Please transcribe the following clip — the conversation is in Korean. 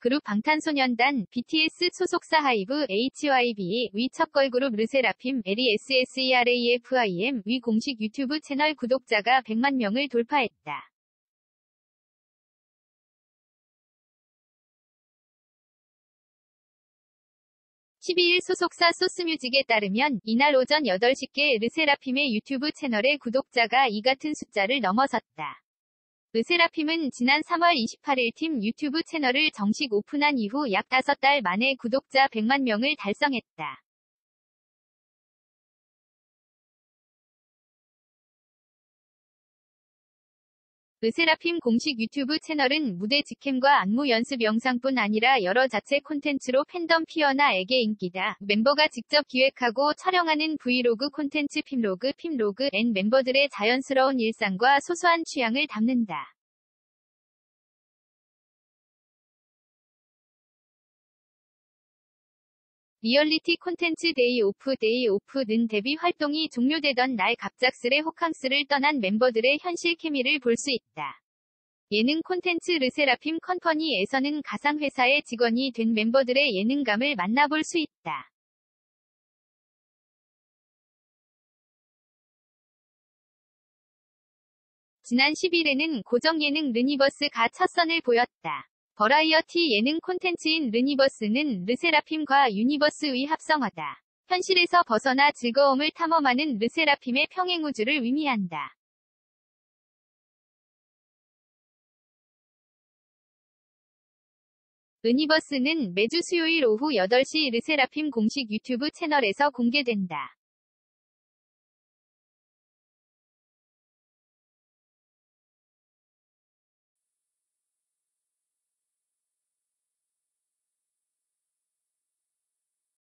그룹 방탄소년단 BTS 소속사 하이브 HYBE의 첫 걸그룹 르세라핌 LE SSERAFIM의 공식 유튜브 채널 구독자가 100만 명을 돌파했다. 12일 소속사 소스뮤직에 따르면 이날 오전 8시께 르세라핌의 유튜브 채널의 구독자가 이 같은 숫자를 넘어섰다. 르세라핌은 지난 3월 28일 팀 유튜브 채널을 정식 오픈한 이후 약 5달 만에 구독자 100만 명을 달성했다. 르세라핌 공식 유튜브 채널은 무대 직캠과 안무 연습 영상뿐 아니라 여러 자체 콘텐츠로 팬덤 피어나에게 인기다. 멤버가 직접 기획하고 촬영하는 브이로그 콘텐츠 핌로그 핌로그엔 멤버들의 자연스러운 일상과 소소한 취향을 담는다. 리얼리티 콘텐츠 day off day off는 데뷔 활동이 종료되던 날 갑작스레 호캉스를 떠난 멤버들의 현실 케미를 볼 수 있다. 예능 콘텐츠 르세라핌 컴퍼니에서는 가상회사의 직원이 된 멤버들의 예능감을 만나볼 수 있다. 지난 10일에는 고정 예능 르니버스가 첫 선을 보였다. 버라이어티 예능 콘텐츠인 르니버스는 르세라핌과 universe의 합성어다. 현실에서 벗어나 즐거움을 탐험하는 르세라핌의 평행우주를 의미한다. 르니버스는 매주 수요일 오후 8시 르세라핌 공식 유튜브 채널에서 공개된다.